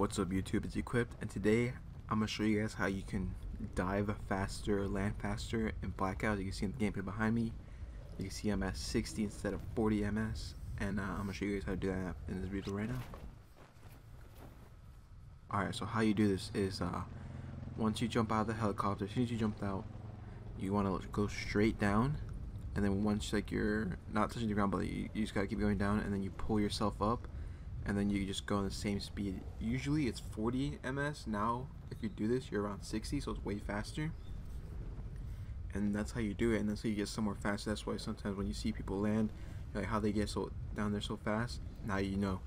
What's up YouTube, it's Equipt, and today I'm going to show you guys how you can dive faster, land faster and Blackout. You can see in the gameplay behind me, you can see I'm at 60 instead of 40 MS, and uh, I'm going to show you guys how to do that in this video right now. Alright, so how you do this is, uh, once you jump out of the helicopter, as soon as you jump out, you want to go straight down, and then once like you're not touching the ground, but you, you just got to keep going down, and then you pull yourself up, and then you just go on the same speed. Usually it's 40 ms. Now, if you do this, you're around 60, so it's way faster. And that's how you do it, and that's how you get somewhere faster. That's why sometimes when you see people land, like how they get so down there so fast. Now you know.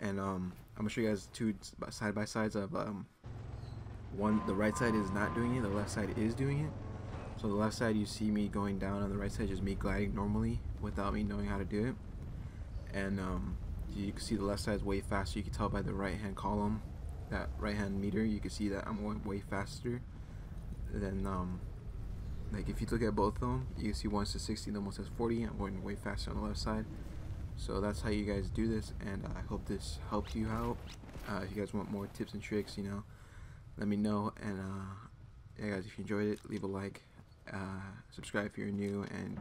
And um, I'm gonna show you guys two side by sides of um, one. The right side is not doing it. The left side is doing it. So the left side you see me going down, on the right side just me gliding normally without me knowing how to do it. And um, you can see the left side is way faster. You can tell by the right hand column that right hand meter you can see that I'm going way faster than um like if you look at both of them you can see one says 60 the one says 40 I'm going way faster on the left side. So that's how you guys do this and uh, I hope this helped you out. Uh, if you guys want more tips and tricks you know let me know and uh, yeah guys if you enjoyed it leave a like uh, subscribe if you're new and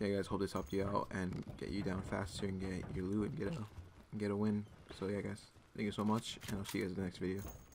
yeah guys hope this helped you out and get you down faster and get your loot and get a get a win. So yeah guys thank you so much and i'll see you guys in the next video